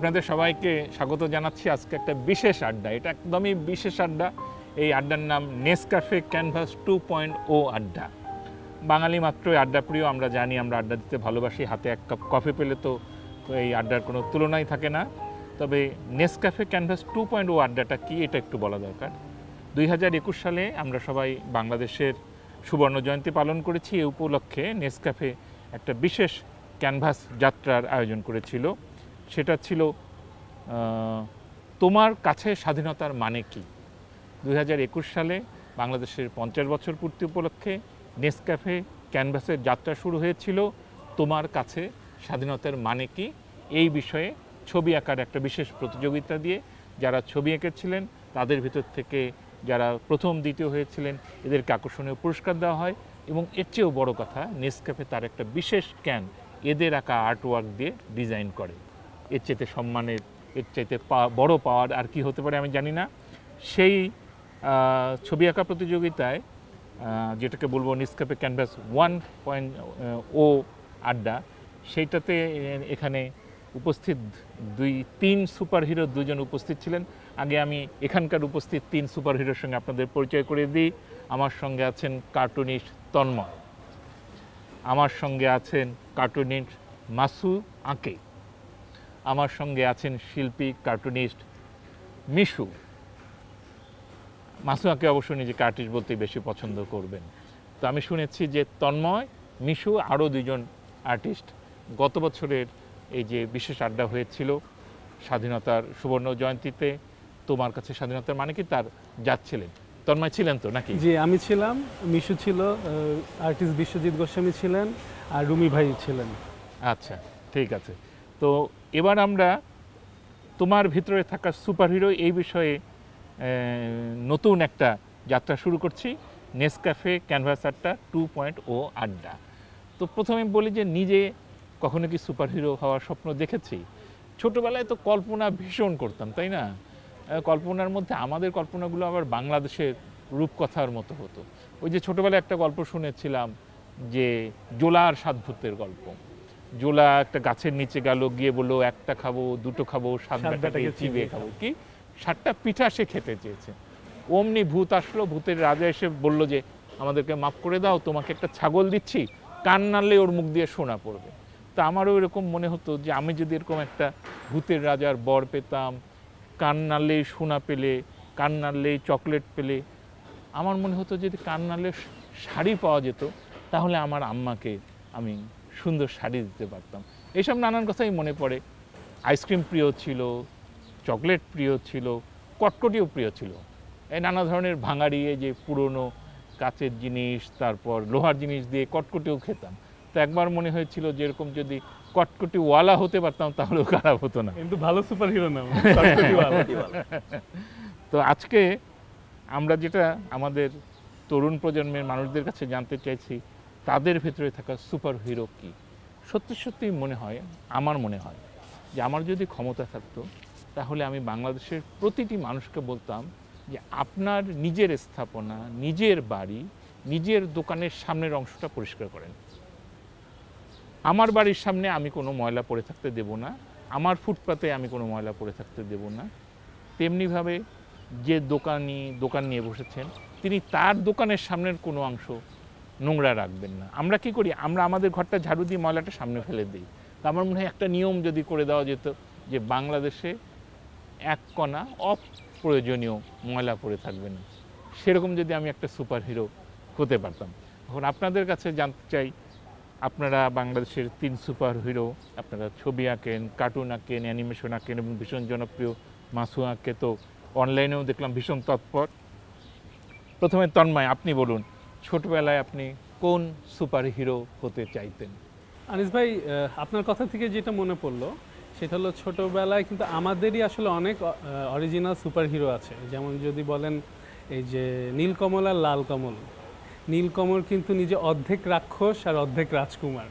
আপনাদের সবাইকে স্বাগত জানাচ্ছি। আজকে একটা বিশেষ আড্ডা। এটা একদমই বিশেষ আড্ডা। এই আড্ডার নাম Nescafe Canvas two point o আড্ডা। বাঙালি মাত্রই আড্ডা প্রিয়, আমরা জানি আমরা আড্ডা দিতে ভালোবাসি, হাতে এক কাপ কফি পেলে তো এই আড্ডার কোনো তুলনাই থাকে না। তবে Nescafe Canvas two point o আড্ডাটা কি, এটা একটু বলা দরকার। দুই হাজার একুশ সালে আমরা সবাই বাংলাদেশের সুবর্ণ জয়ন্তী পালন করেছি। এই উপলক্ষে নেসকাফে একটা বিশেষ ক্যানভাস যাত্রার আয়োজন করেছিল। সেটা ছিল তোমার কাছে স্বাধীনতার মানে কি? দুই হাজার একুশ সালে বাংলাদেশের পঞ্চাশ বছর পূর্তি উপলক্ষে নেসক্যাফে ক্যানভাসের যাত্রা শুরু হয়েছিল। তোমার কাছে স্বাধীনতার মানে কি? এই বিষয়ে ছবি আঁকার একটা বিশেষ প্রতিযোগিতা দিয়ে যারা ছবি এঁকেছিলেন, তাদের ভিতর থেকে যারা প্রথম, দ্বিতীয় হয়েছিলেন, এদেরকে আকর্ষণীয় পুরস্কার দেওয়া হয় এবং এর চেয়েও বড় কথা, নেসক্যাফে তার একটা বিশেষ ক্যান, এদের আঁকা আর্টওয়ার্ক দিয়ে ডিজাইন করে। এর চাইতে সম্মানের, এর চাইতে বড় পাওয়ার আর কি হতে পারে আমি জানি না। সেই ছবি আঁকা প্রতিযোগিতায় যেটাকে বলব Nescafe Canvas one point o আড্ডা, সেইটাতে এখানে উপস্থিত দুই, তিন সুপারহিরো দুজন উপস্থিত ছিলেন। আগে আমি এখানকার উপস্থিত তিন সুপারহিরোর সঙ্গে আপনাদের পরিচয় করে দিই। আমার সঙ্গে আছেন কার্টুনিস্ট তন্ময়। আমার সঙ্গে আছেন কার্টুনিস্ট মাসু আঁকে। আমার সঙ্গে আছেন শিল্পী কার্টুনিস্ট মিশু। মাসুয়াকে অবশ্য নিজেকে আর্টিস্ট বলতেই বেশি পছন্দ করবেন। তো আমি শুনেছি যে তন্ময় মিশু আরও দুজন আর্টিস্ট গত বছরের এই যে বিশেষ আড্ডা হয়েছিল স্বাধীনতার সুবর্ণ জয়ন্তীতে তোমার কাছে স্বাধীনতার মানে কি? তার যাচ্ছিলেন তন্ময় ছিলেন তো নাকি? জি আমি ছিলাম মিশু ছিল আর্টিস্ট বিশ্বজিৎ গোস্বামী ছিলেন আর রুমি ভাই ছিলেন। আচ্ছা ঠিক আছে। তো এবার আমরা তোমার ভিতরে থাকা সুপারহিরো এই বিষয়ে নতুন একটা যাত্রা শুরু করছি নেসক্যাফে ক্যানভাস আড্ডা টু পয়েন্ট ও আড্ডা তো প্রথমে বলি যে নিজে কখনো কি সুপারহিরো হওয়ার স্বপ্ন দেখেছি? ছোটোবেলায় তো কল্পনা ভীষণ করতাম, তাই না? কল্পনার মধ্যে আমাদের কল্পনাগুলো আবার বাংলাদেশের রূপকথার মতো হতো। ওই যে ছোটোবেলায় একটা গল্প শুনেছিলাম যে জোলার সাতভূতের গল্প। জোলা একটা গাছের নিচে গেল গিয়ে বলল একটা খাব দুটো খাব সাত বেটাকে চিবিয়ে খাব। কি? সাতটা পিঠা সে খেতে চেয়েছে। অমনি ভূত আসলো ভূতের রাজা এসে বলল যে আমাদেরকে মাফ করে দাও তোমাকে একটা ছাগল দিচ্ছি কান নাড়লে ওর মুখ দিয়ে সোনা পড়বে। তা আমারও এরকম মনে হতো যে আমি যদি এরকম একটা ভূতের রাজার বর পেতাম কান নাড়লেই সোনা পেলে কান নাড়লেই চকলেট পেলে আমার মনে হতো যদি কান নাড়লে শাড়ি পাওয়া যেত তাহলে আমার আম্মাকে আমি সুন্দর শাড়ি দিতে পারতাম। এইসব নানান কথাই মনে পড়ে। আইসক্রিম প্রিয় ছিল চকলেট প্রিয় ছিল কটকটিও প্রিয় ছিল। এই নানা ধরনের ভাঙাড়ি এই যে পুরনো কাচের জিনিস তারপর লোহার জিনিস দিয়ে কটকটিও খেতাম। তো একবার মনে হয়েছিল যে এরকম যদি কটকটি ওয়ালা হতে পারতাম তাহলেও খারাপ হতো না। কিন্তু ভালো সুপার হিরো নাম তো আজকে আমরা যেটা আমাদের তরুণ প্রজন্মের মানুষদের কাছে জানতে চাইছি তাদের ভেতরে থাকা সুপার হিরো কী? সত্যি সত্যি মনে হয়, আমার মনে হয়, যে আমার যদি ক্ষমতা থাকতো, তাহলে আমি বাংলাদেশের প্রতিটি মানুষকে বলতাম যে আপনার নিজের স্থাপনা, নিজের বাড়ি, নিজের দোকানের সামনের অংশটা পরিষ্কার করেন। আমার বাড়ির সামনে আমি কোনো ময়লা পড়ে থাকতে দেব না, আমার ফুটপাতে আমি কোনো ময়লা পড়ে থাকতে দেব না। তেমনিভাবে যে দোকানি, দোকান নিয়ে বসেছেন, তিনি তার দোকানের সামনের কোনো অংশ নোংরা রাখবেন না। আমরা কি করি? আমরা আমাদের ঘরটা ঝাড়ু দিয়ে ময়লাটা সামনে ফেলে দিই। তো আমার মনে হয় একটা নিয়ম যদি করে দেওয়া যেত যে বাংলাদেশে এক কণা অপ্রয়োজনীয় ময়লা পড়ে থাকবে না। সেরকম যদি আমি একটা সুপার হিরো হতে পারতাম। এখন আপনাদের কাছে জানতে চাই, আপনারা বাংলাদেশের তিন সুপার হিরো আপনারা ছবি আঁকেন, কার্টুন আঁকেন, অ্যানিমেশন আঁকেন এবং ভীষণ জনপ্রিয় মাসু আঁকে, তো অনলাইনেও দেখলাম ভীষণ তৎপর। প্রথমে তন্ময়, আপনি বলুন। ছোটবেলায় আপনি কোন সুপার হিরো হতে চাইতেন? আনিস ভাই আপনার কথা থেকে যেটা মনে পড়ল সেটা হলো ছোটবেলায় কিন্তু আমাদেরই আসলে অনেক অরিজিনাল সুপার হিরো আছে। যেমন যদি বলেন এই যে নীলকমল আর লাল কমল নীলকমল কিন্তু নিজে অর্ধেক রাক্ষস আর অর্ধেক রাজকুমার।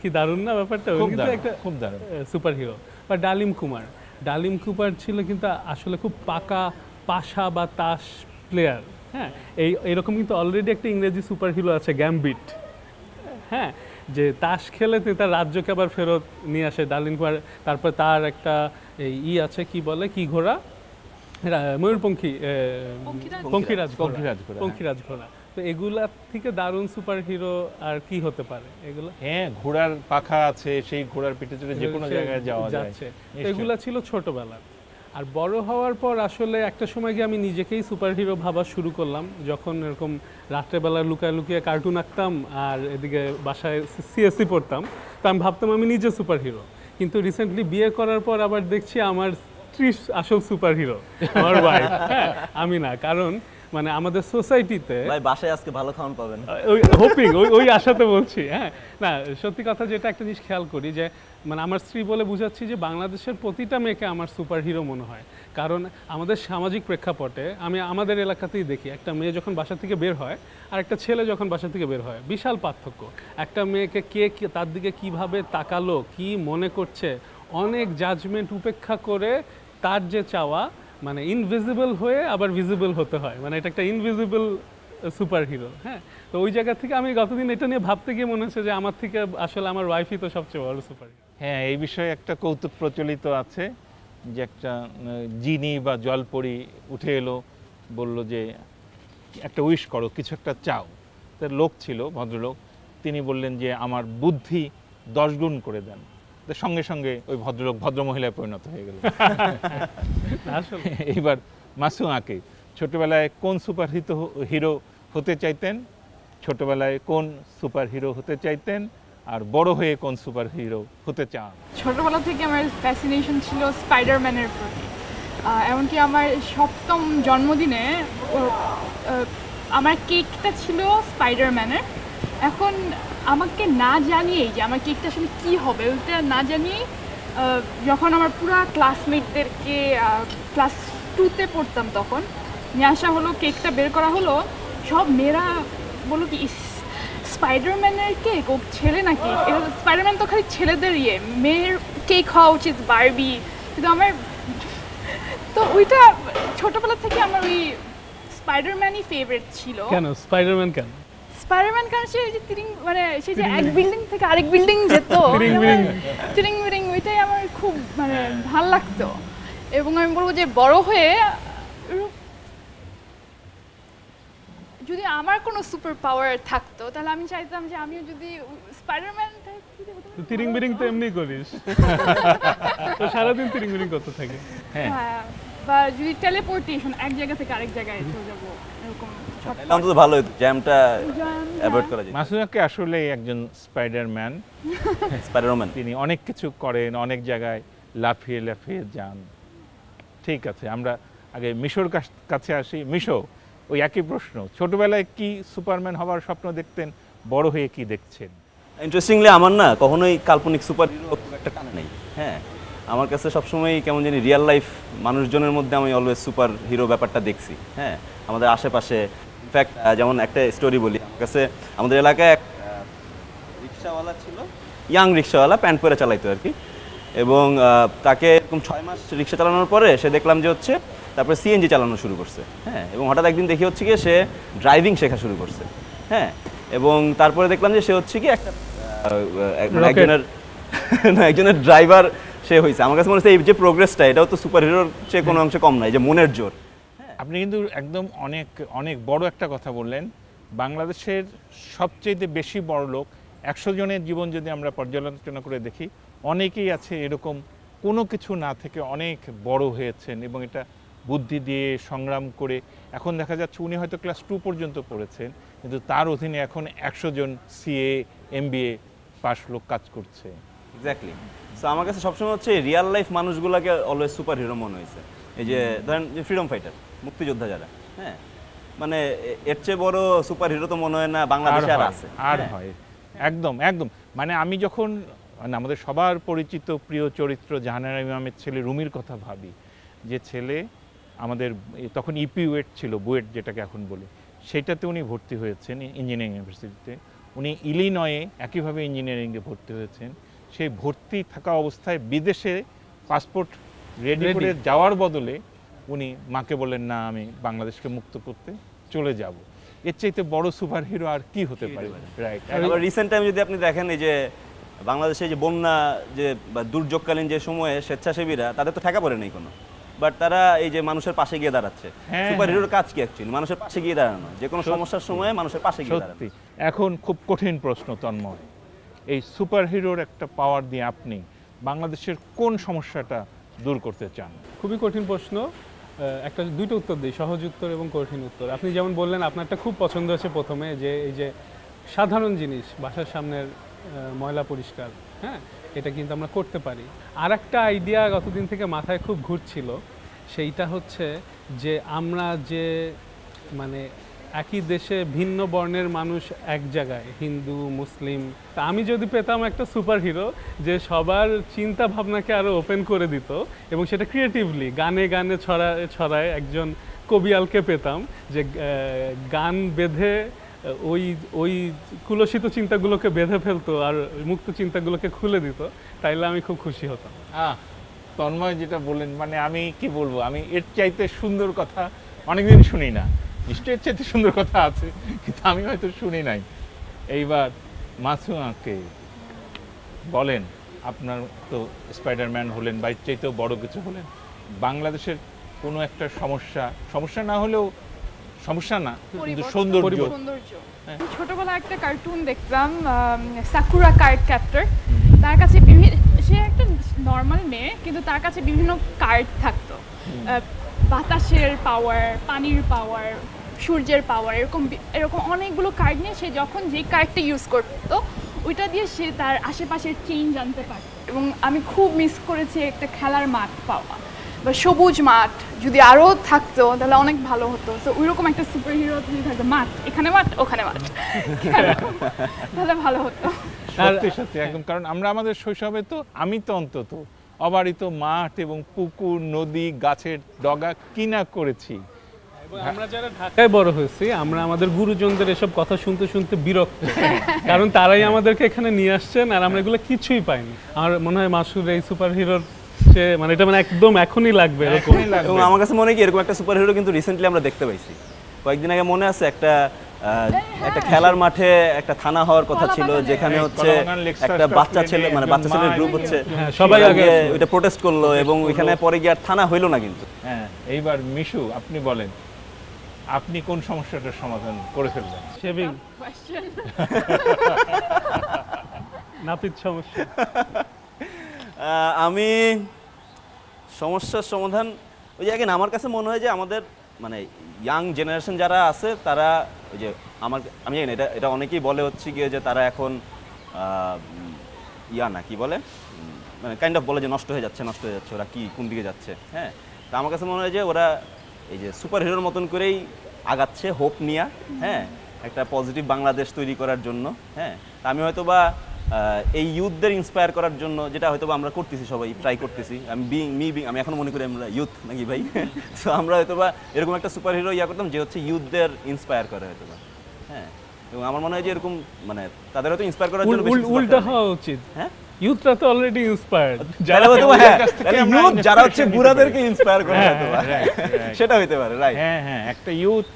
কি দারুণ না ব্যাপারটা? কিন্তু একটা খুব দারুণ। সুপার হিরো বা ডালিম কুমার। ডালিম কুমার ছিল কিন্তু আসলে খুব পাকা পাশা বা তাস প্লেয়ার হ্যাঁ এই এরকম কিন্তু অলরেডি একটা ইংরেজি সুপার হিরো আছে গ্যামবিট হ্যাঁ যে তাস খেলে তিনি তার রাজ্যকে আবার ফেরত নিয়ে আসে ডার্লিংবার তারপর তার একটা এই ই আছে কি বলে কি ঘোড়া? ময়ূরপঙ্খী পঙ্খিরাজ পঙ্খিরাজ ঘোড়া। পঙ্খিরাজ ঘোড়া, হ্যাঁ। পঙ্খিরাজ ঘোড়া। তো এগুলা থেকে দারুণ সুপার হিরো আর কি হতে পারে? এগুলো? হ্যাঁ ঘোড়ার পাখা আছে সেই ঘোড়ার পিঠে চড়ে যে কোনো জায়গায় যাওয়া যাচ্ছে। এগুলা ছিল ছোটবেলার। আর বড় হওয়ার পর আসলে একটা সময় গিয়ে আমি নিজেকেই সুপার হিরো ভাবা শুরু করলাম। যখন এরকম রাত্রেবেলা লুকায় লুকিয়ে কার্টুন আঁকতাম আর এদিকে বাসায় সিএসসি পড়তাম তো আমি ভাবতাম আমি নিজে সুপার হিরো কিন্তু রিসেন্টলি বিয়ে করার পর আবার দেখছি আমার স্ত্রী আসল সুপার হিরো আমার ওয়াইফ হ্যাঁ আমি না কারণ মানে আমাদের সোসাইটিতে ভাই বাসায় আজকে ভালো খাওয়ান পাবেন। ওই হোপিং ওই ওই আশাতে বলছি হ্যাঁ। না সত্যি কথা যেটা একটা জিনিস খেয়াল করি যে মানে আমার স্ত্রী বলে বুঝাচ্ছি যে বাংলাদেশের প্রতিটা মেয়েকে আমার সুপার হিরো মনে হয়। কারণ আমাদের সামাজিক প্রেক্ষাপটে আমি আমাদের এলাকাতেই দেখি, একটা মেয়ে যখন বাসা থেকে বের হয় আর একটা ছেলে যখন বাসা থেকে বের হয়, বিশাল পার্থক্য। একটা মেয়েকে কে তার দিকে কীভাবে তাকালো, কি মনে করছে, অনেক জাজমেন্ট উপেক্ষা করে তার যে চাওয়া মানে ইনভিজিবল হয়ে আবার ভিজিবল হতে হয়। মানে এটা একটা ইনভিজিবল সুপার হিরো হ্যাঁ? তো ওই জায়গা থেকে আমি গতদিন এটা নিয়ে ভাবতে গিয়ে মনে হচ্ছে যে আমার থেকে আসলে আমার ওয়াইফই তো সবচেয়ে বড় সুপার হিরো হ্যাঁ এই বিষয়ে একটা কৌতুক প্রচলিত আছে যে একটা জিনি বা জলপরি উঠে এলো বলল যে একটা উইশ করো কিছু একটা চাও। তার লোক ছিল ভদ্রলোক তিনি বললেন যে আমার বুদ্ধি দশ গুণ করে দেন। সঙ্গে সঙ্গে ওই ভদ্রলোক ভদ্রমহিলায় পরিণত হয়ে গেল। এইবার মাসু আঁকে ছোটবেলায় কোন সুপার হিরো হতে চাইতেন? ছোটবেলায় কোন সুপার হিরো হতে চাইতেন? আর বড় হয়ে কোন সুপার হিরো হতে চান? ছোটবেলা থেকে আমার ফ্যাসিনেশন ছিল স্পাইডারম্যানের প্রতি। এমনকি আমার সপ্তম জন্মদিনে আমার কেকটা ছিল স্পাইডারম্যানের এখন আমাকে না জানিয়েই যে আমার কেকটা আসলে কী হবে, ওইটা না জানিয়েই যখন আমার পুরা ক্লাসমেটদেরকে ক্লাস টুতে পড়তাম তখন, নিয়ে আসা হলো, কেকটা বের করা হলো, সব মেয়েরা বলো কি, ইস স্পাইডারম্যানের কেক ও ছেলে নাকি? স্পাইডারম্যান তো খালি ছেলেদের ইয়ে। মেয়ের কেক হওয়া উচিত বারবি কিন্তু আমার তো ওইটা ছোটবেলা থেকে আমার ওই স্পাইডারম্যানই ফেভারিট ছিল। কেন? স্পাইডারম্যান কেন? স্পাইডারম্যান কারণ সে যে তিরিং মানে সে যে এক বিল্ডিং থেকে আরেক বিল্ডিং যেত। তিরিং বিরিং। ওইটাই আমার খুব মানে ভালো লাগতো। এবং আমি বলব যে বড় হয়ে যদি আমার কোনো সুপার পাওয়ার থাকতো তাহলে আমি চাইতাম যে আমিও যদি স্পাইডারম্যান তুই তিরিং বিরিং তো এমনি করিস। তো সারাদিন তিরিং বিরিং করতে থাকে। হ্যাঁ। হ্যাঁ বা যদি টেলিপোর্টেশন এক জায়গা থেকে আরেক জায়গায় চলে যাব এরকম অন্তত ভালো হতো জ্যামটা অ্যাভয়েড করা যায়। মাসুদাকে আসলে একজন স্পাইডারম্যান স্পাইডারম্যান তিনি অনেক কিছু করেন অনেক জায়গায় লাফিয়ে লাফিয়ে যান। ঠিক আছে আমরা আগে মিশোর কাছ- কাছে আসি। মিশো ওই একই প্রশ্ন, ছোটবেলায় কি সুপারম্যান হওয়ার স্বপ্ন দেখতেন, বড় হয়ে কি দেখছেন? ইন্টারেস্টিংলি আমার না কখনোই কাল্পনিক সুপার হিরো খুব একটা টান নেই হ্যাঁ। আমার কাছে সবসময় কেমন জানি রিয়েল লাইফ মানুষজনের মধ্যে আমি অলওয়েজ সুপার হিরো ব্যাপারটা দেখছি হ্যাঁ। আমাদের আশেপাশে ইনফ্যাক্ট যেমন একটা স্টোরি বলি, আমার কাছে, আমাদের এলাকায় এক রিক্সাওয়ালা ছিল ইয়াং রিক্সাওয়ালা প্যান্ট পরে চালাইতো আর কি। এবং তাকে এরকম ছয় মাস রিক্সা চালানোর পরে সে দেখলাম যে হচ্ছে তারপরে সিএনজি চালানো শুরু করছে হ্যাঁ এবং হঠাৎ একদিন দেখি হচ্ছে কি সে ড্রাইভিং শেখা শুরু করছে হ্যাঁ এবং তারপরে দেখলাম যে সে হচ্ছে কি একটা মানে. একজনের না একজনের ড্রাইভার সে হয়েছে। আমার কাছে মনে হচ্ছে এই যে প্রোগ্রেসটা এটাও তো সুপার হিরোর চেয়ে কোনো অংশে কম নাই যে মনের জোর আপনি কিন্তু একদম অনেক অনেক বড় একটা কথা বললেন। বাংলাদেশের সবচেয়ে বেশি বড় লোক একশো জনের জীবন যদি আমরা পর্যালোচনা করে দেখি অনেকেই আছে এরকম কোনো কিছু না থেকে অনেক বড় হয়েছেন এবং এটা বুদ্ধি দিয়ে সংগ্রাম করে এখন দেখা যাচ্ছে উনি হয়তো ক্লাস টু পর্যন্ত পড়েছেন কিন্তু তার অধীনে এখন একশো জন সিএ এমবিএ পাশ লোক কাজ করছে। এক্স্যাক্টলি সো আমার কাছে সবসময় হচ্ছে রিয়াল লাইফ মানুষগুলোকে অলওয়েজ সুপার হিরো মনে হয়েছে। এই যে ধরেন যে ফ্রিডম ফাইটার মুক্তিযোদ্ধা যারা হ্যাঁ? মানে এর চেয়ে বড় সুপার হিরো তো মনে হয় না বাংলাদেশে আর আছে আর হ্যাঁ। হয় একদম একদম। মানে আমি যখন মানে আমাদের সবার পরিচিত প্রিয় চরিত্র জাহানারা ইমামের ছেলে রুমির কথা ভাবি যে ছেলে আমাদের তখন ইপি ওয়েট ছিল বুয়েট যেটাকে এখন বলে। সেটাতে উনি ভর্তি হয়েছেন ইঞ্জিনিয়ারিং ইউনিভার্সিটিতে উনি ইলিনয়ে একইভাবে ইঞ্জিনিয়ারিংয়ে ভর্তি হয়েছেন। সেই ভর্তি থাকা অবস্থায় বিদেশে পাসপোর্ট রেডি করে যাওয়ার বদলে উনি মাকে বললেন না আমি বাংলাদেশকে মুক্ত করতে চলে যাব। এর চাইতে বড় সুপার হিরো আর কি হতে পারে? রাইট আবার রিসেন্ট টাইম যদি আপনি দেখেন এই যে বাংলাদেশে যে বন্যা যে বা দুর্যোগকালীন যে সময়ে স্বেচ্ছাসেবীরা তাদের তো ঠেকা পড়ে নেই কোনো। বাট তারা এই যে মানুষের পাশে গিয়ে দাঁড়াচ্ছে। হ্যাঁ, সুপার হিরোর কাজ কি অ্যাকচুয়ালি মানুষের পাশে গিয়ে দাঁড়ানো। যে কোনো সমস্যার সময়ে মানুষের পাশে গিয়ে দাঁড়ানো। সত্যি এখন খুব কঠিন প্রশ্ন তন্ময়। এই সুপার হিরোর একটা পাওয়ার দিয়ে আপনি বাংলাদেশের কোন সমস্যাটা দূর করতে চান? খুবই কঠিন প্রশ্ন। একটা দুইটা উত্তর দিই সহজ উত্তর এবং কঠিন উত্তর। আপনি যেমন বললেন আপনারটা খুব পছন্দ হয়েছে প্রথমে যে এই যে সাধারণ জিনিস বাসার সামনের ময়লা পরিষ্কার হ্যাঁ? এটা কিন্তু আমরা করতে পারি। আর একটা আইডিয়া গতদিন থেকে মাথায় খুব ঘুরছিল, সেইটা হচ্ছে যে আমরা যে মানে একই দেশে ভিন্ন বর্ণের মানুষ এক জায়গায়, হিন্দু, মুসলিম, তা আমি যদি পেতাম একটা সুপার হিরো যে সবার চিন্তা ভাবনাকে আরও ওপেন করে দিত এবং সেটা ক্রিয়েটিভলি গানে গানে ছড়া, ছড়ায় একজন কবিয়ালকে পেতাম যে গান বেঁধে ওই ওই কুলসিত চিন্তাগুলোকে বেঁধে ফেলতো আর মুক্ত চিন্তাগুলোকে খুলে দিত, তাইলে আমি খুব খুশি হতাম। তন্ময় যেটা বললেন মানে আমি কি বলব, আমি এর চাইতে সুন্দর কথা অনেকদিন শুনি না। নিশ্চয়ই এর চাইতে সুন্দর কথা আছে, কিন্তু আমি হয়তো শুনি নাই। এইবার মাসুয়াকে বলেন, আপনার তো স্পাইডারম্যান হলেন বা এর চাইতেও বড় কিছু হলেন, বাংলাদেশের কোনো একটা সমস্যা সমস্যা না হলেও সমস্যা না কিন্তু সৌন্দর্য। হ্যাঁ। ছোটবেলায় একটা কার্টুন দেখতাম সাকুরা কার্ড ক্যাপ্টার তার কাছে বিভিন্ন সে একটা নর্মাল মেয়ে কিন্তু তার কাছে বিভিন্ন কার্ড থাকতো। বাতাসের পাওয়ার পানির পাওয়ার সূর্যের পাওয়ার এরকম এরকম অনেকগুলো কার্ড নিয়ে সে যখন যে কার্ডটা ইউজ করতো ওইটা দিয়ে সে তার আশেপাশের চেঞ্জ আনতে পারত। এবং আমি খুব মিস করেছি একটা খেলার মাঠ পাওয়া। বা সবুজ মাঠ যদি আরও থাকতো তাহলে অনেক ভালো হতো। তো ওইরকম একটা সুপার হিরো যদি থাকতো মাঠ এখানে মাঠ ওখানে মাঠ। তাহলে ভালো হতো। সত্যি সত্যি একদম। কারণ আমরা আমাদের শৈশবে তো আমি তো অন্তত অবারিত মাঠ এবং পুকুর নদী গাছের ডগা কিনা করেছি। আমরা যারা ঢাকায় বড় হয়েছি আমরা আমাদের গুরুজনদের এসব কথা শুনতে শুনতে বিরক্ত। কারণ তারাই আমাদেরকে এখানে নিয়ে আসছেন আর আমরা এগুলো কিছুই পাইনি। আমার মনে হয় মাসুর এই সুপার হিরোর সে মানে এটা মানে একদম এখনই লাগবে এরকম। এবং আমার কাছে মনে হয় কি এরকম একটা সুপার হিরো কিন্তু রিসেন্টলি আমরা দেখতে পাইছি। কয়েকদিন আগে মনে আছে একটা একটা খেলার মাঠে একটা থানা হওয়ার কথা ছিল যেখানে হ্যাঁ, হচ্ছে একটা বাচ্চা ছেলে মানে বাচ্চা ছেলের গ্রুপ হচ্ছে হ্যাঁ, সবাই আগে ওইটা প্রোটেস্ট করল এবং ওইখানে পরে গিয়ে আর থানা হইল না কিন্তু। হ্যাঁ এইবার মিশু আপনি বলেন আপনি কোন সমস্যাটার সমাধান করে ফেললেন? শেভিং নাপিত সমস্যা। আমি সমস্যার সমাধান, ওই যে again আমার কাছে মনে হয় যে আমাদের মানে ইয়াং জেনারেশন যারা আছে, তারা ওই যে আমার, আমি জানি এটা এটা অনেকেই বলে হচ্ছে গিয়ে যে তারা এখন ইয়া না, কি বলে? মানে কাইন্ড অফ বলে যে নষ্ট হয়ে যাচ্ছে, নষ্ট হয়ে যাচ্ছে, ওরা কি, কোন দিকে যাচ্ছে হ্যাঁ? তা আমার কাছে মনে হয় যে ওরা এই যে সুপার হিরোর মতন করেই আগাচ্ছে হোপ নিয়া হ্যাঁ? একটা পজিটিভ বাংলাদেশ তৈরি করার জন্য হ্যাঁ? আমি হয়তো বা এই ইউথদের ইন্সপায়ার করার জন্য যেটা হয়তো আমরা করতেছি সবাই ট্রাই করতেছি। আমি বিং মি বিং আমি এখন মনে করি আমরা ইউথ নাকি ভাই? তো আমরা হয়তো বা এরকম একটা সুপার হিরো ইয়া করতাম যে হচ্ছে ইউথদের ইন্সপায়ার করে হয়তো বা হ্যাঁ এবং আমার মনে হয় যে এরকম মানে তাদের হয়তো ইন্সপায়ার করার জন্য উল্টা হওয়া উচিত। হ্যাঁ? ইউথরা তো অলরেডি ইন্সপায়ার্ড যারা হয়তো হ্যাঁ যারা হচ্ছে বুড়াদেরকে ইন্সপায়ার করে হ্যাঁ, হয়তো। হ্যাঁ. সেটা হইতে পারে রাইট হ্যাঁ হ্যাঁ একটা ইউথ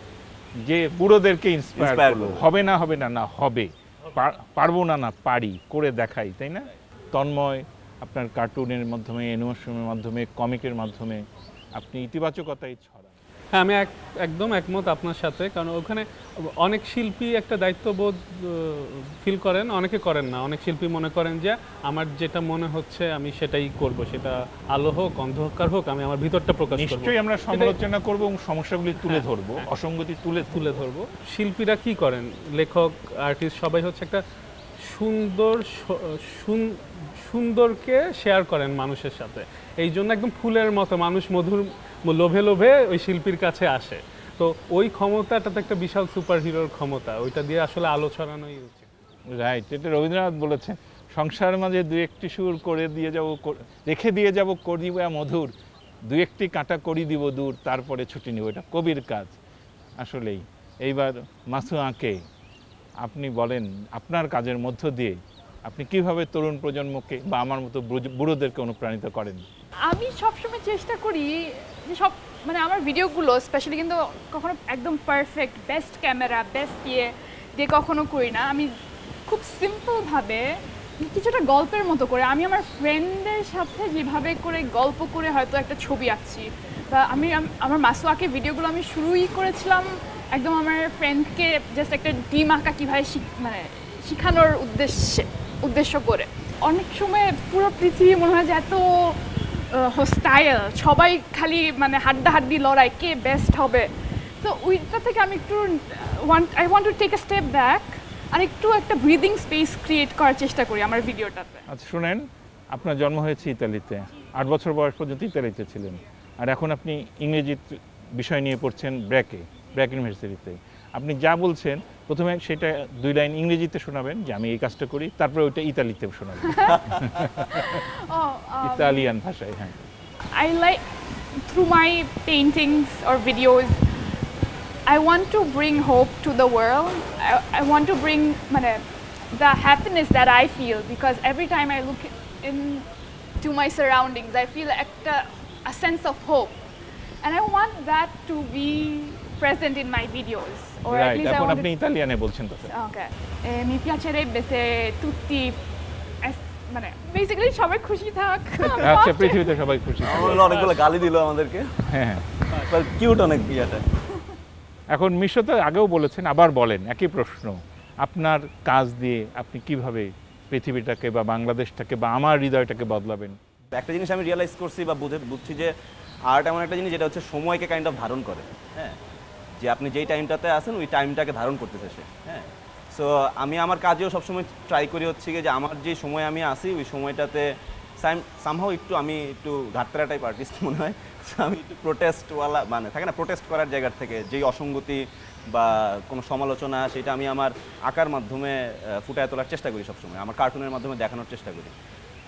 যে বুড়োদেরকে ইন্সপায়ার। হবে না হবে না না হবে। পারব না না, পারি, করে দেখাই, তাই না? তন্ময়, আপনার কার্টুনের মাধ্যমে অ্যানিমেশনের মাধ্যমে কমিকের মাধ্যমে, আপনি ইতিবাচকতাই ছড়ান। হ্যাঁ আমি এক- একদম একমত আপনার সাথে। কারণ ওখানে অনেক শিল্পী একটা দায়িত্ববোধ ফিল করেন অনেকে করেন না। অনেক শিল্পী মনে করেন যে আমার যেটা মনে হচ্ছে আমি সেটাই করব। সেটা আলো হোক অন্ধকার হোক আমি আমার ভিতরটা প্রকাশ করব। নিশ্চয়ই আমরা সমালোচনা করব এবং সমস্যাগুলি তুলে ধরবো অসঙ্গতি তুলে তুলে ধরবো। শিল্পীরা কি করেন? লেখক আর্টিস্ট সবাই হচ্ছে একটা সুন্দর সুন- সুন্দরকে শেয়ার করেন মানুষের সাথে। এই জন্য একদম ফুলের মতো মানুষ মধুর লোভে লোভে ওই শিল্পীর কাছে আসে। তো ওই ক্ষমতাটা তো একটা বিশাল সুপার হিরোর ক্ষমতা ওইটা দিয়ে আসলে আলো ছড়ানোই উচিত। রাইট এটা রবীন্দ্রনাথ বলেছেন সংসার মাঝে দু একটি সুর করে দিয়ে যাব রেখে দিয়ে যাব করিব মধুর দু একটি কাঁটা করি দিব দূর তারপরে ছুটি নিব এটা কবির কাজ। আসলেই এইবার মাসু আঁকে আপনি বলেন আপনার কাজের মধ্য দিয়ে আপনি কীভাবে তরুণ প্রজন্মকে বা আমার মতো বুড়োদেরকে অনুপ্রাণিত করেন? আমি সবসময় চেষ্টা করি সব মানে আমার ভিডিওগুলো স্পেশালি কিন্তু কখনো একদম পারফেক্ট বেস্ট ক্যামেরা বেস্ট ইয়ে দিয়ে কখনো করি না। আমি খুব সিম্পলভাবে কিছুটা গল্পের মতো করে, আমি আমার ফ্রেন্ডের সাথে যেভাবে করে গল্প করে হয়তো একটা ছবি আঁকছি বা আমি, আম- আমার মাসুয়াকে ভিডিওগুলো আমি শুরুই করেছিলাম একদম আমার ফ্রেন্ডকে জাস্ট একটা ডিম আঁকা কীভাবে শিখ- মানে শেখানোর উদ্দেশ্যে, উদ্দেশ্য করে। অনেক সময় পুরো পৃথিবী মনে হয় যে এত হোস্টাইল সবাই খালি মানে হাড্ডাহাড্ডি লড়াই, কে বেস্ট হবে? তো ওইটা থেকে আমি একটু one I want to take a step back আর একটু একটা ব্রিদিং স্পেস ক্রিয়েট করার চেষ্টা করি আমার ভিডিওটাতে। আচ্ছা শুনেন, আপনার জন্ম হয়েছে ইতালিতে। আট বছর বয়স পর্যন্ত ইতালিতে ছিলেন। আর এখন আপনি ইংরেজি বিষয় নিয়ে পড়ছেন ব্র্যাকে, ব্র্যাক ইউনিভার্সিটিতে। আপনি যা বলছেন প্রথমে সেটা দুই লাইন ইংরেজিতে শোনাবেন যে আমি এই কাজটা করি তারপরে ওইটা ইতালিতে শোনাবেন Oh, um, ইতালিয়ান ভাষায় হ্যাঁ I like through my paintings or videos, I want to bring hope to the world. I, I want to bring মানে, the happiness that I feel because every time I look into my surroundings, I feel একটা, a sense of hope. And I want that to be present in my videos. Or এখন আপনি ইতালিয়ানে বলছেন তো Ok, eh, mi piacerebbe se tutti, মানে basically সবাই খুশি থাক। আচ্ছা পৃথিবীতে সবাই খুশি আমার থাকুক। অনেকগুলো গালি দিল আমাদেরকে। হ্যাঁ হ্যাঁ। কিউট অনেক ইয়েটা এখন মিশো তো আগেও বলেছেন আবার বলেন একই প্রশ্ন। আপনার কাজ দিয়ে আপনি কীভাবে পৃথিবীটাকে বা বাংলাদেশটাকে বা আমার হৃদয়টাকে বদলাবেন? একটা জিনিস আমি রিয়েলাইজ করছি বা বুঝে বুঝছি যে আর্ট এমন একটা জিনিস যেটা হচ্ছে সময়কে কাইন্ড অফ ধারণ করে। হ্যাঁ? যে আপনি যেই টাইমটাতে আছেন, ওই টাইমটাকে ধারণ করতেছে সে। হ্যাঁ? সো আমি আমার কাজেও সবসময় ট্রাই করি হচ্ছে যে আমার যে সময় আমি আসি ওই সময়টাতে সামহাও একটু আমি একটু ঘাটতারা টাইপ আর্টিস্ট মনে হয়। আমি একটু প্রোটেস্টওয়ালা মানে থাকে না প্রোটেস্ট করার জায়গার থেকে যেই অসঙ্গতি বা কোনো সমালোচনা, সেটা আমি আমার আঁকার মাধ্যমে ফুটায় তোলার চেষ্টা করি সবসময়। আমার কার্টুনের মাধ্যমে দেখানোর চেষ্টা করি।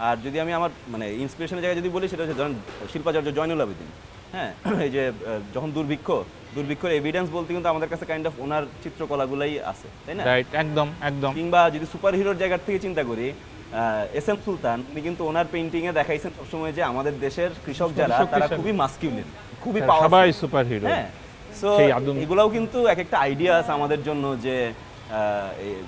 আর যদি আমি আমার মানে ইন্সপিরেশনের জায়গায় যদি বলি, সেটা হচ্ছে ধরেন শিল্পাচার্য জয়নুল আবেদিন। হ্যাঁ? এই যে যখন দুর্ভিক্ষ দুর্ভিক্ষর এভিডেন্স বলতে কিন্তু আমাদের কাছে কাইন্ড অফ ওনার চিত্রকলাগুলাই আছে তাই না? রাইট একদম একদম। কিংবা যদি সুপার হিরোর জায়গার থেকে চিন্তা করি এস এম সুলতান উনি কিন্তু ওনার পেন্টিং এ দেখাইছেন সবসময় যে আমাদের দেশের কৃষক যারা তারা। খুবই মাস্কিউলিন খুবই হ্যাঁ। সবাই সুপার হিরো হ্যাঁ সো এগুলাও কিন্তু এক একটা আইডিয়া আছে আমাদের জন্য যে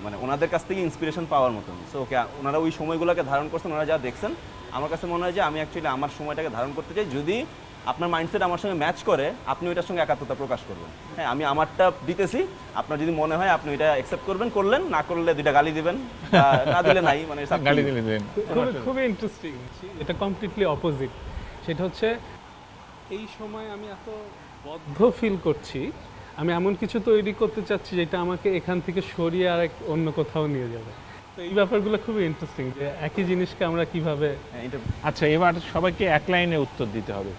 মানে ওনাদের কাছ থেকে ইন্সপিরেশন পাওয়ার মতন। সো ওকে ওনারা ওই সময়গুলোকে ধারণ করছেন ওনারা যা দেখছেন আমার কাছে মনে হয় যে আমি অ্যাকচুয়ালি আমার সময়টাকে ধারণ করতে চাই। যদি আপনার মাইন্ডসেট আমার সঙ্গে ম্যাচ করে আপনি ওইটার সঙ্গে একাত্মতা প্রকাশ করবেন। হ্যাঁ আমি আমারটা দিতেছি আপনার যদি মনে হয় আপনি এটা অ্যাকসেপ্ট করবেন করলেন না করলে দুইটা গালি দিবেন না দিলে নাই মানে গালি দিলে দিলেন খুবই খুবই ইন্টারেস্টিং এটা কমপ্লিটলি অপোজিট সেটা হচ্ছে এই সময় আমি এত বদ্ধ ফিল করছি আমি এমন কিছু তৈরি করতে চাচ্ছি যেটা আমাকে এখান থেকে সরিয়ে আর এক অন্য কোথাও নিয়ে যাবে। তো এই ব্যাপারগুলো খুবই ইন্টারেস্টিং যে একই জিনিসকে আমরা কীভাবে হ্যাঁ, আচ্ছা এবার সবাইকে এক লাইনে উত্তর দিতে হবে।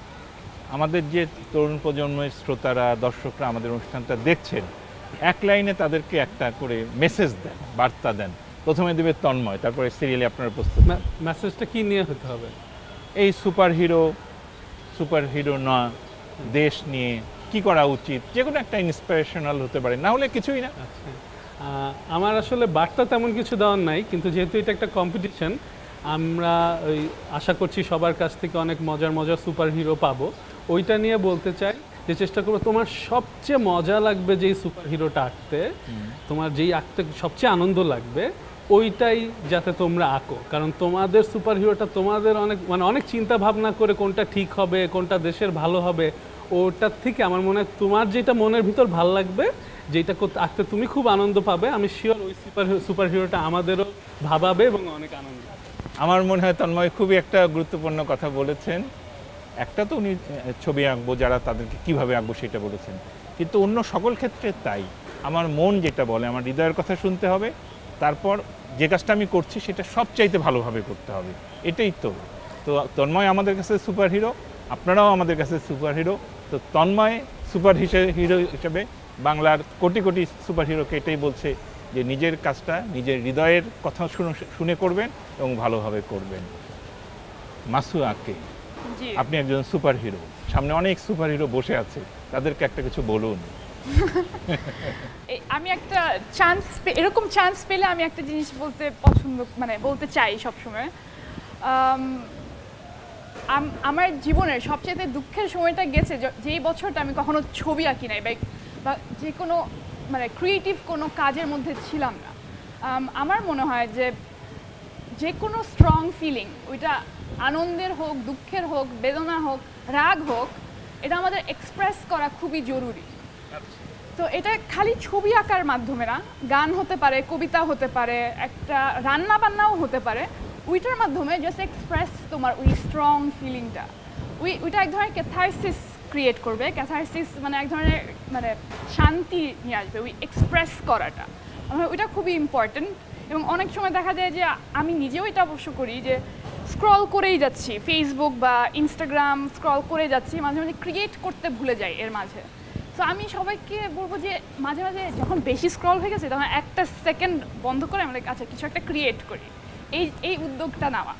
আমাদের যে তরুণ প্রজন্মের শ্রোতারা দর্শকরা আমাদের অনুষ্ঠানটা দেখছেন এক লাইনে তাদেরকে একটা করে মেসেজ দেন বার্তা দেন। প্রথমে দেবে তন্ময় তারপরে সিরিয়ালে আপনার প্রস্তুত মেসেজটা কি নিয়ে হতে হবে? এই সুপার হিরো সুপার হিরো না দেশ নিয়ে কি করা উচিত? যে কোনো একটা ইন্সপিরেশনাল হতে পারে না হলে কিছুই না। আচ্ছা। আমার আসলে বার্তা তেমন কিছু দেওয়ার নাই কিন্তু যেহেতু এটা একটা কম্পিটিশন আমরা ওই আশা করছি সবার কাছ থেকে অনেক মজার মজার সুপার হিরো পাবো। ওইটা নিয়ে বলতে চাই যে চেষ্টা করব তোমার সবচেয়ে মজা লাগবে যেই সুপার হিরোটা আঁকতে তোমার যেই আঁকতে সবচেয়ে আনন্দ লাগবে ওইটাই যাতে তোমরা আঁকো। কারণ তোমাদের সুপার হিরোটা তোমাদের অনেক মানে অনেক চিন্তা ভাবনা করে কোনটা ঠিক হবে কোনটা দেশের ভালো হবে ওটার থেকে আমার মনে হয় তোমার যেটা মনের ভিতর ভালো লাগবে যেটা করতে আঁকতে তুমি খুব আনন্দ পাবে আমি শিওর ওই সুপার সুপার হিরোটা আমাদেরও ভাবাবে এবং অনেক আনন্দ আমার মনে হয় তন্ময় খুবই একটা গুরুত্বপূর্ণ কথা বলেছেন। একটা তো উনি ছবি আঁকবো, যারা তাদেরকে কীভাবে আঁকবো সেটা বলেছেন। কিন্তু অন্য সকল ক্ষেত্রে তাই। আমার মন যেটা বলে, আমার হৃদয়ের কথা শুনতে হবে, তারপর যে কাজটা আমি করছি সেটা সবচাইতে ভালোভাবে করতে হবে। এটাই তো। তো তন্ময় আমাদের কাছে সুপার হিরো আপনারাও আমাদের কাছে সুপার হিরো তো তন্ময় সুপার হিরো হিসেবে বাংলার কোটি কোটি সুপার হিরোকে এটাই বলছে যে নিজের কাজটা, নিজের হৃদয়ের কথা শুনে শুনে করবেন এবং ভালোভাবে করবেন। মাসু আঁকে আপনি একজন সুপার হিরো সামনে অনেক সুপার হিরো বসে আছে। তাদেরকে একটা কিছু বলুন। আমি একটা চান্স এরকম চান্স পেলে আমি একটা জিনিস বলতে পছন্দ মানে বলতে চাই সবসময়। আম, আম- আমার জীবনের সবচেয়ে দুঃখের সময়টা গেছে য- যেই বছরটা আমি কখনো ছবি আঁকি নাই বা যে কোনো মানে ক্রিয়েটিভ কোনো কাজের মধ্যে ছিলাম না। আমার মনে হয় যে যে কোনো স্ট্রং ফিলিং ওইটা আনন্দের হোক, দুঃখের হোক, বেদনা হোক, রাগ হোক, এটা আমাদের এক্সপ্রেস করা খুবই জরুরি। তো এটা খালি ছবি আঁকার মাধ্যমে না, গান হতে পারে, কবিতা হতে পারে, একটা রান্না বান্নাও হতে পারে, ওইটার মাধ্যমে জাস্ট এক্সপ্রেস তোমার ওই স্ট্রং ফিলিংটা ওই, ওইটা এক ধরনের ক্যাথারসিস ক্রিয়েট করবে ক্যাথারসিস মানে এক ধরনের মানে শান্তি নিয়ে আসবে, ওই এক্সপ্রেস করাটা। আমার ওইটা খুবই ইম্পর্ট্যান্ট এবং অনেক সময় দেখা যায় যে আমি নিজেও এটা অবশ্য করি যে স্ক্রল করেই যাচ্ছি ফেসবুক বা ইনস্টাগ্রাম স্ক্রল করে যাচ্ছি, মাঝে মাঝে ক্রিয়েট করতে ভুলে যাই এর মাঝে। তো আমি সবাইকে বলব যে মাঝে মাঝে যখন বেশি স্ক্রল হয়ে গেছে, তখন একটা সেকেন্ড বন্ধ করে আমরা আচ্ছা কিছু একটা ক্রিয়েট করি। এই এই উদ্যোগটা নেওয়া।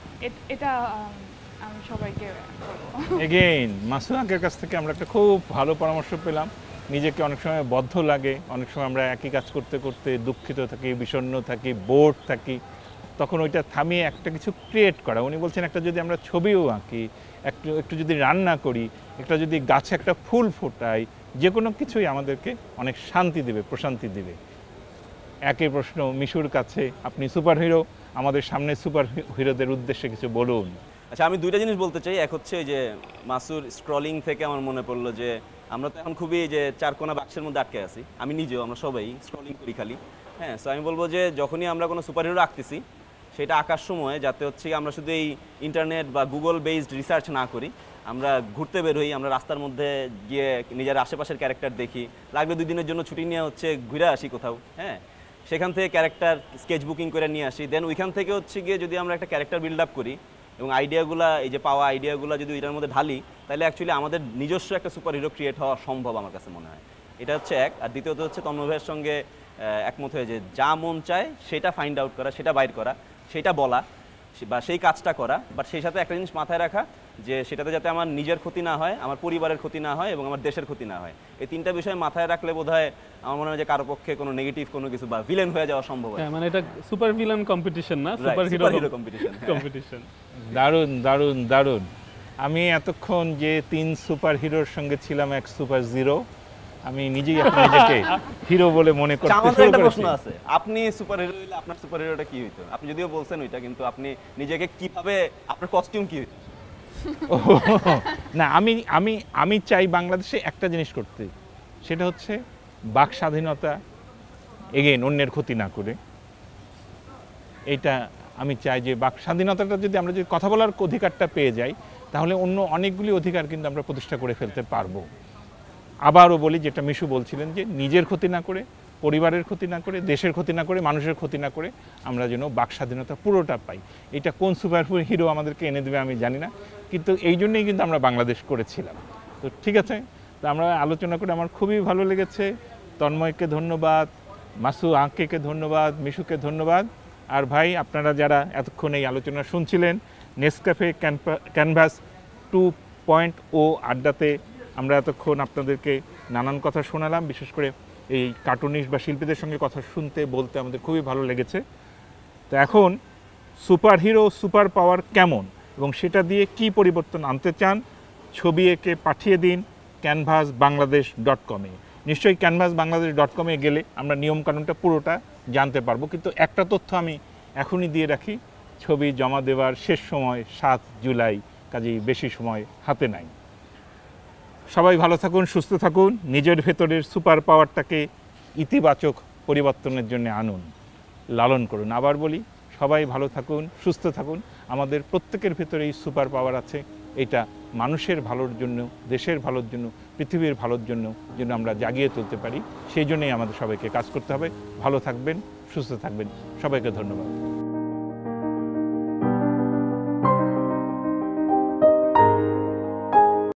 এটা আমি সবাইকে এগেইন মাসুয়াকের কাছ থেকে আমরা একটা খুব ভালো পরামর্শ পেলাম। নিজেকে অনেক সময় বদ্ধ লাগে, অনেক সময় আমরা একই কাজ করতে করতে দুঃখিত থাকি, বিষণ্ণ থাকি বোর্ড থাকি। তখন ওইটা থামিয়ে একটা কিছু ক্রিয়েট করা। উনি বলছেন, একটা যদি আমরা ছবিও আঁকি, একটু একটু যদি রান্না করি, একটা যদি গাছে একটা ফুল ফোটাই যে কোনো কিছুই আমাদেরকে অনেক শান্তি দেবে, প্রশান্তি দেবে। একই প্রশ্ন মিশুর কাছে, আপনি সুপার হিরো আমাদের সামনে সুপার হিরোদের উদ্দেশ্যে কিছু বলুন। আচ্ছা আমি দুইটা জিনিস বলতে চাই। এক হচ্ছে যে, মাসুর স্ক্রলিং থেকে আমার মনে পড়ল যে, আমরা তো এখন খুবই যে চারকোনা বাক্সের মধ্যে আটকে আছি। আমি নিজেও, আমরা সবাই স্ক্রলিং করি খালি। হ্যাঁ সো আমি বলব যে, যখনই আমরা কোনো সুপার হিরো আঁকতেছি সেটা আঁকার সময় যাতে হচ্ছে আমরা শুধু এই ইন্টারনেট বা গুগল বেসড রিসার্চ না করি, আমরা ঘুরতে বের হই, আমরা রাস্তার মধ্যে গিয়ে নিজের আশেপাশের ক্যারেক্টার দেখি। লাগলে দুই দিনের জন্য ছুটি নিয়ে হচ্ছে ঘুরে আসি কোথাও হ্যাঁ? সেখান থেকে ক্যারেক্টার স্কেচ বুকিং করে নিয়ে আসি। দেন ওইখান থেকে হচ্ছে গিয়ে যদি আমরা একটা ক্যারেক্টার বিল্ড আপ করি এবং আইডিয়াগুলা এই যে পাওয়া আইডিয়াগুলো যদি এটার মধ্যে ঢালি, তাহলে অ্যাকচুয়ালি আমাদের নিজস্ব একটা সুপার হিরো ক্রিয়েট হওয়া সম্ভব আমার কাছে মনে হয়। এটা হচ্ছে এক। আর দ্বিতীয়ত হচ্ছে তন্মভাইয়ের সঙ্গে একমত হয়ে যে যা মন চায় সেটা ফাইন্ড আউট করা, সেটা বাইর করা। সেটা বলা বা সেই কাজটা করা বাট সেই সাথে একটা জিনিস মাথায় রাখা যে সেটাতে যাতে আমার নিজের ক্ষতি না হয় আমার পরিবারের ক্ষতি না হয় এবং আমার দেশের ক্ষতি না হয়। এই তিনটা বিষয় মাথায় রাখলে বোধ হয় আমার মনে হয় যে কারও পক্ষে কোনো নেগেটিভ কোনো কিছু বা ভিলেন হয়ে যাওয়া সম্ভব হয়। হ্যাঁ মানে এটা সুপার ভিলান কম্পিটিশন না? Super hero super hero competition competition দারুণ দারুণ দারুণ। আমি এতক্ষণ যে তিন সুপার হিরোর সঙ্গে ছিলাম এক সুপার জিরো আমি নিজেই এখন নিজেকে হিরো বলে মনে করতে আমাদের শুরু একটা প্রশ্ন আছে। আপনি সুপার হিরো হইলে আপনার সুপার হিরোটা কি হইতো? আপনি যদিও বলছেন ওইটা কিন্তু আপনি নিজেকে কীভাবে আপনার কস্টিউম কি হইতো? না আমি আমি আমি চাই বাংলাদেশে একটা জিনিস করতে। সেটা হচ্ছে বাক স্বাধীনতা এগেন অন্যের ক্ষতি না করে। এটা আমি চাই যে বাক স্বাধীনতাটা যদি আমরা যদি কথা বলার অধিকারটা পেয়ে যাই তাহলে অন্য অনেকগুলি অধিকার কিন্তু আমরা প্রতিষ্ঠা করে ফেলতে পারব। আবারও বলি যেটা মিশু বলছিলেন যে নিজের ক্ষতি না করে, পরিবারের ক্ষতি না করে, দেশের ক্ষতি না করে, মানুষের ক্ষতি না করে আমরা যেন বাক স্বাধীনতা পুরোটা পাই। এটা কোন সুপার হিরো আমাদেরকে এনে দেবে আমি জানি না, কিন্তু এই জন্যই কিন্তু আমরা বাংলাদেশ করেছিলাম। তো ঠিক আছে, তো আমরা আলোচনা করে আমার খুবই ভালো লেগেছে। তন্ময়কে ধন্যবাদ, মাসু আঁকেকে ধন্যবাদ, মিশুকে ধন্যবাদ। আর ভাই, আপনারা যারা এতক্ষণ এই আলোচনা শুনছিলেন, Nescafe Canvas two point o আড্ডাতে আমরা এতক্ষণ আপনাদেরকে নানান কথা শোনালাম, বিশেষ করে এই কার্টুনিস্ট বা শিল্পীদের সঙ্গে কথা শুনতে, বলতে আমাদের খুবই ভালো লেগেছে। তো এখন সুপার হিরো সুপার পাওয়ার কেমন এবং সেটা দিয়ে কি পরিবর্তন আনতে চান, ছবি এঁকে পাঠিয়ে দিন ক্যানভাস বাংলাদেশ ডট কমে নিশ্চয়ই ক্যানভাস বাংলাদেশ ডট কমে গেলে আমরা নিয়মকানুনটা পুরোটা জানতে পারব, কিন্তু একটা তথ্য আমি এখনই দিয়ে রাখি, ছবি জমা দেওয়ার শেষ সময় সাত জুলাই, কাজেই বেশি সময় হাতে নাই। সবাই ভালো থাকুন, সুস্থ থাকুন। নিজের ভেতরের সুপার পাওয়ারটাকে ইতিবাচক পরিবর্তনের জন্য আনুন, লালন করুন। আবার বলি, সবাই ভালো থাকুন, সুস্থ থাকুন। আমাদের প্রত্যেকের ভেতরেই সুপার পাওয়ার আছে। এটা মানুষের ভালোর জন্য, দেশের ভালোর জন্য, পৃথিবীর ভালোর জন্য যেন আমরা জাগিয়ে তুলতে পারি। সেই জন্যই আমাদের সবাইকে কাজ করতে হবে। ভালো থাকবেন, সুস্থ থাকবেন। সবাইকে ধন্যবাদ।